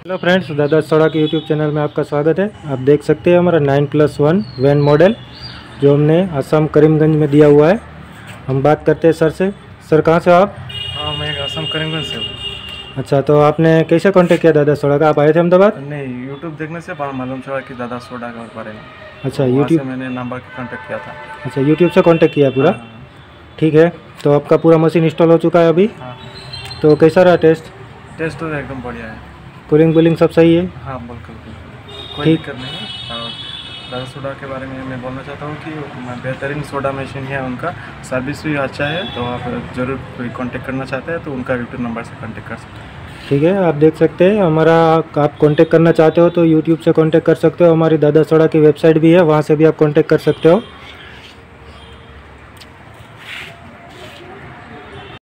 Hello friends दादा सोड़ा के यूट्यूब चैनल में आपका स्वागत है। आप देख सकते हैं हमारा nine plus one van model जो हमने असम करीमगंज में दिया हुआ है। हम बात करते हैं सर से। सर कहाँ से हो आप? हाँ मैं असम करीमगंज से हूँ। अच्छा तो आपने कैसे कांटेक्ट किया दादा सोड़ा का? आप आए थे अहमदाबाद? नहीं यूट्यूब देखने से मालूम चला कि दादा सोडा के बारे में। अच्छा यूट्यूब मैंने नंबर कांटेक्ट किया था। अच्छा यूट्यूब से कांटेक्ट किया पूरा? हाँ, ठीक है तो आपका पूरा मशीन इंस्टॉल हो चुका है अभी? हाँ। तो कैसा रहा टेस्ट टेस्ट तो एकदम बढ़िया है। कूलिंग वूलिंग सब सही है? हाँ बिल्कुल कोई ठीक। दिक्कत नहीं है। और दादा सोडा के बारे में मैं बोलना चाहता हूँ कि बेहतरीन सोडा मशीन है उनका। सर्विस भी अच्छा है तो आप ज़रूर कोई कॉन्टेक्ट करना चाहते हैं तो उनका यूट्यूब नंबर से कॉन्टेक्ट कर सकते हैं। ठीक है आप देख सकते हैं हमारा आप कांटेक्ट करना चाहते हो तो यूट्यूब से कांटेक्ट कर सकते हो। हमारी दादा सोड़ा की वेबसाइट भी है वहाँ से भी आप कांटेक्ट कर सकते हो।